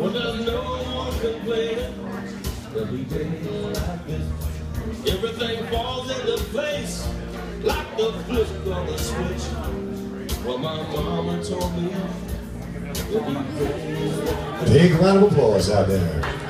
Well, there's no one complaining. There'll be days like this. Everything falls into place like the flip of a switch. Well, my mama told me. Big round of applause out there.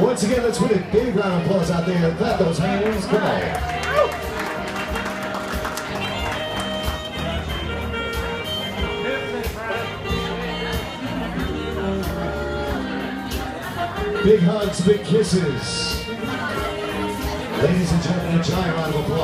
Once again, let's put a big round of applause out there. Clap those hands. Come on. Big hugs, big kisses. Ladies and gentlemen, a giant round of applause.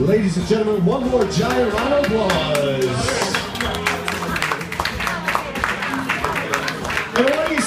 Ladies and gentlemen, one more giant round of applause.